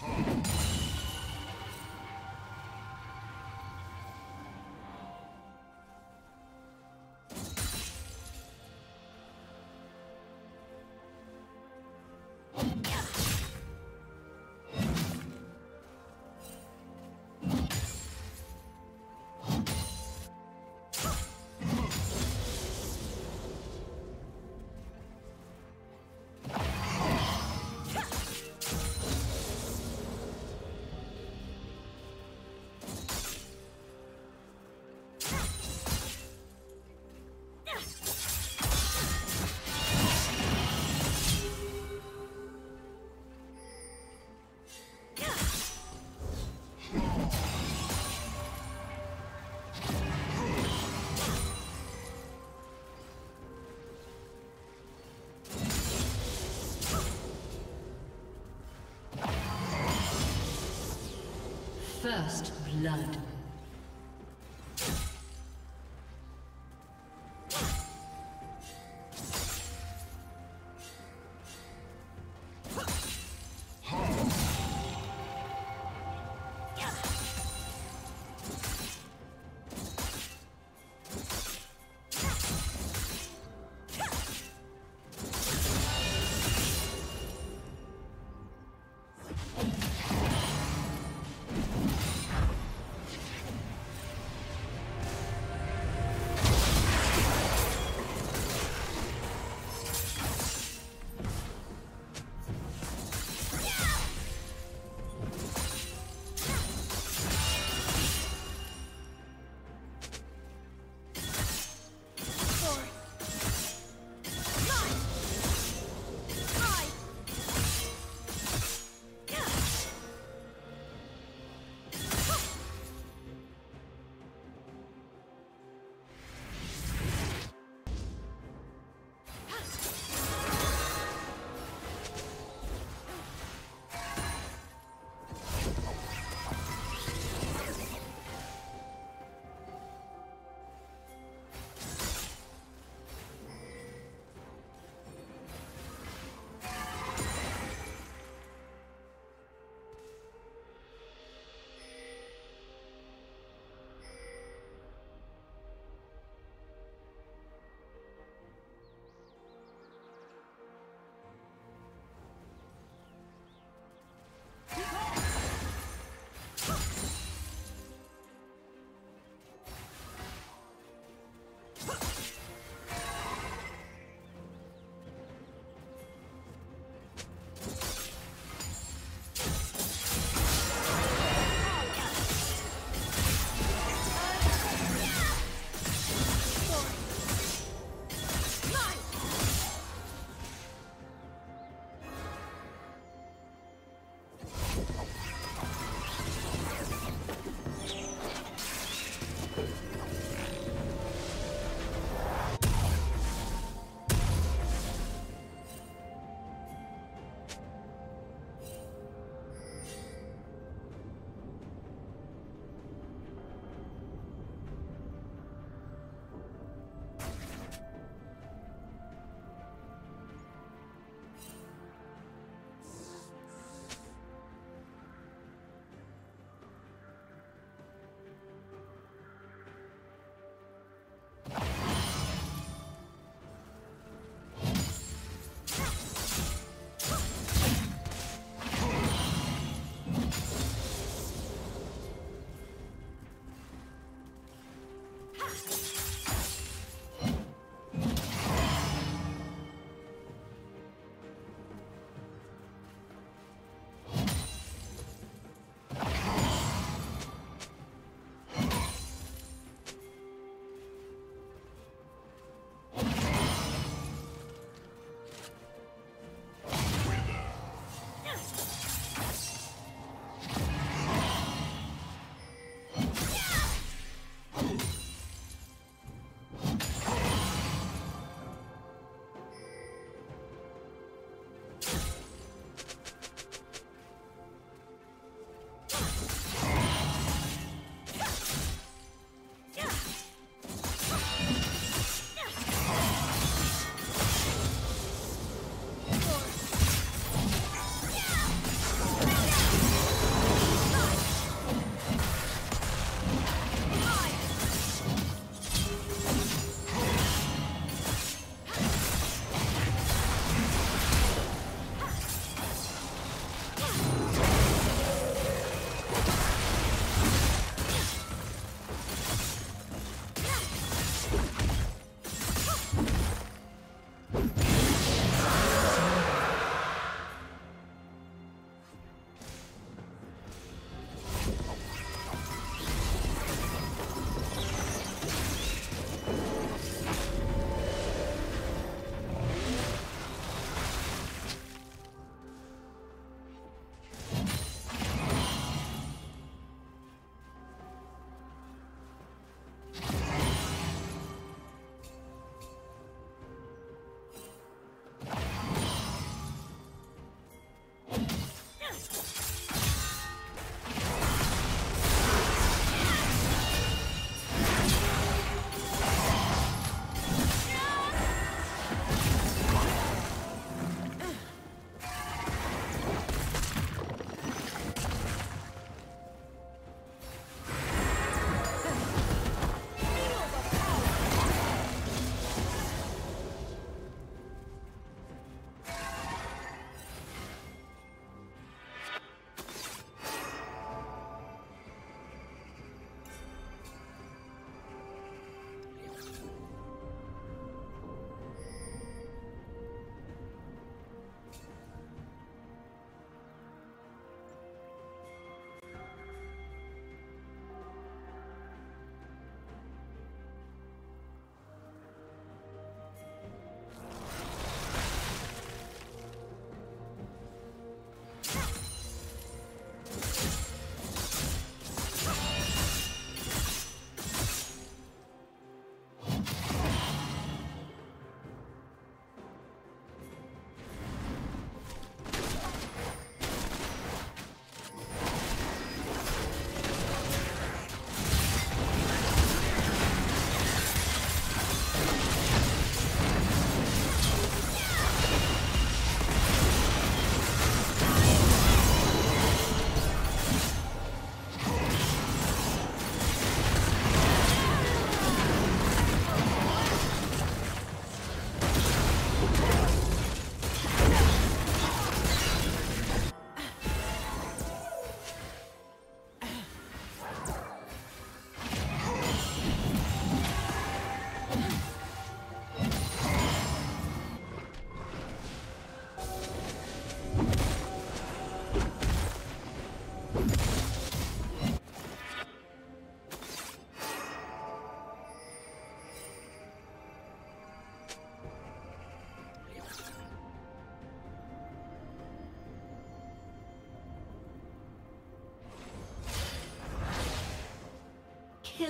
Hard. First blood.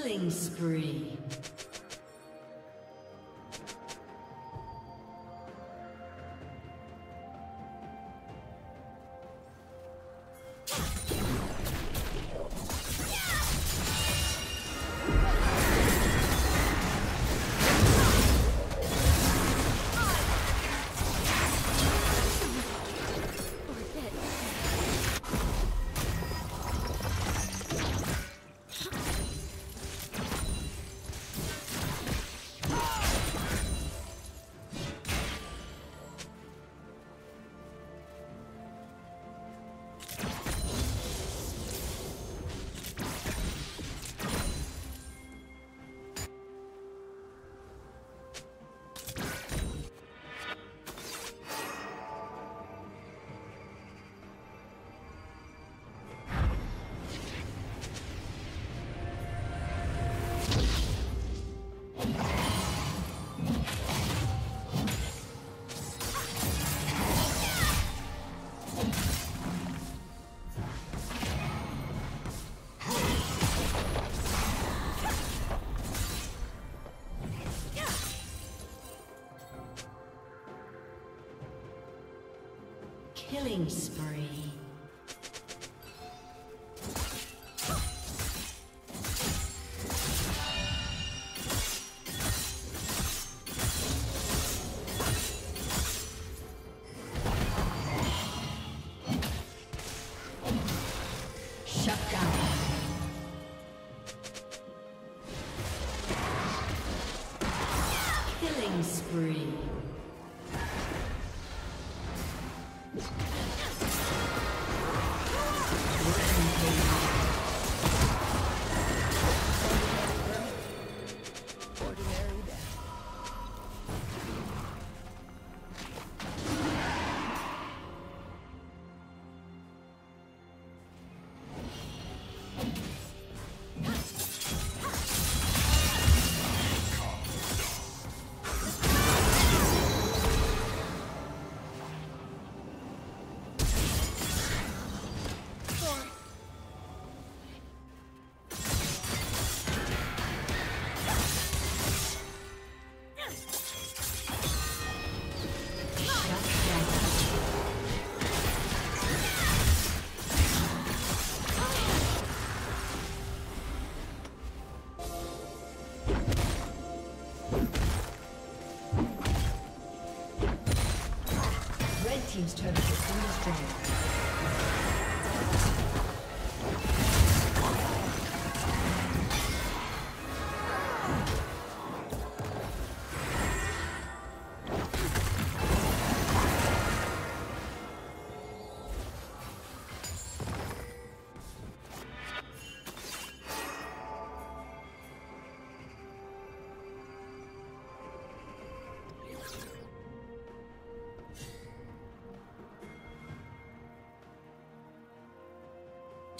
Killing spree. Killing spree. Thank you.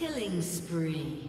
Killing spree.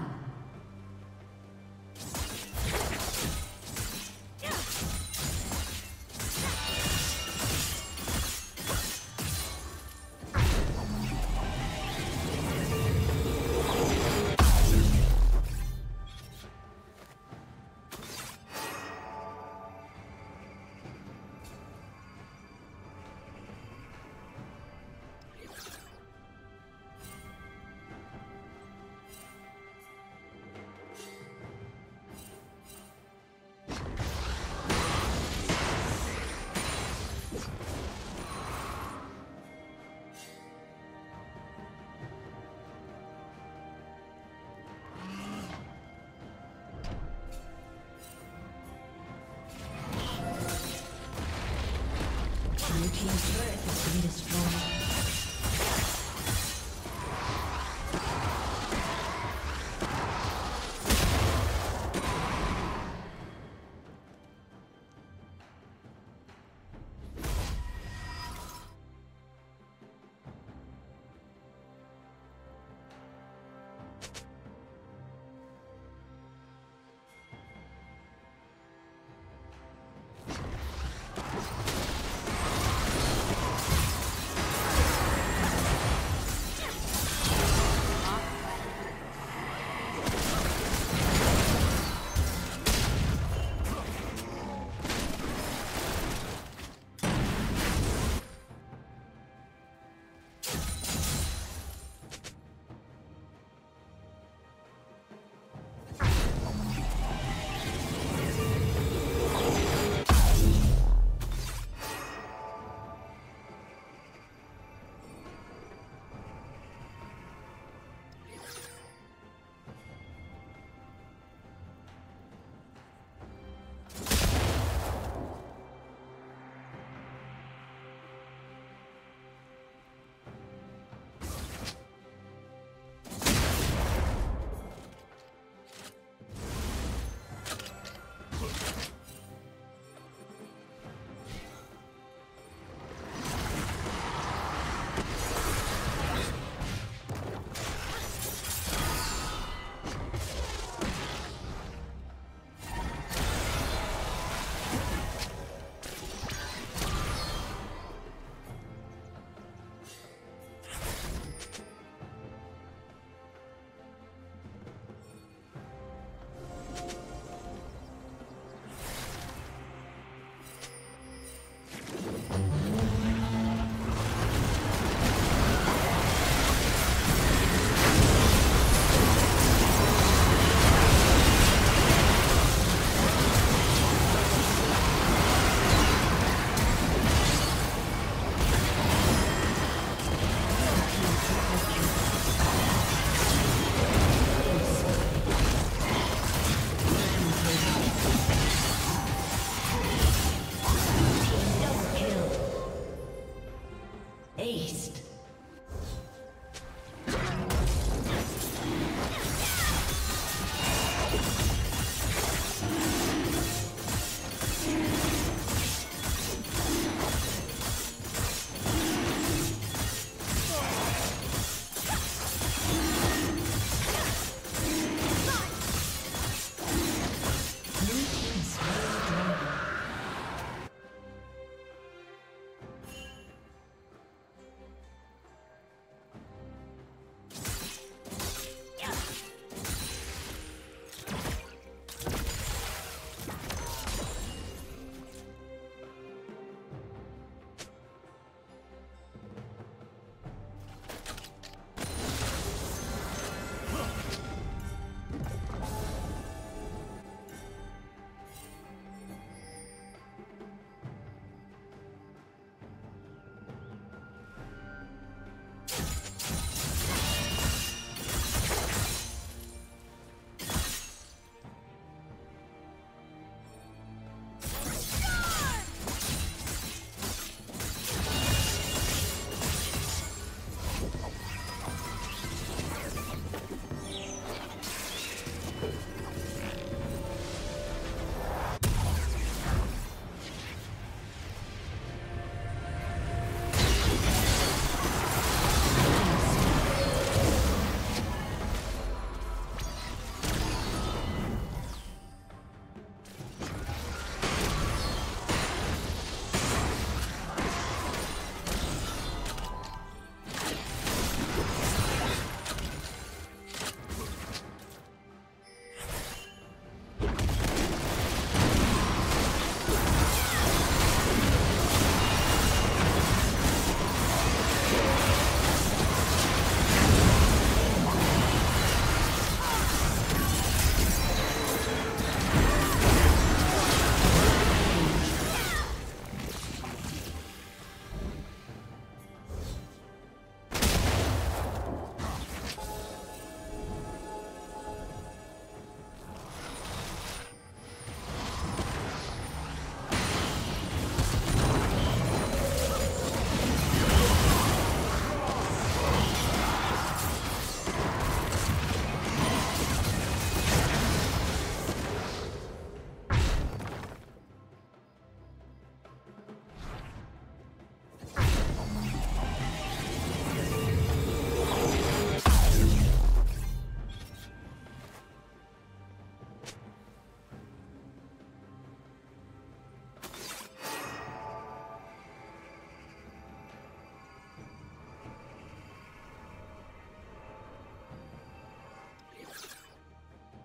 been destroyed.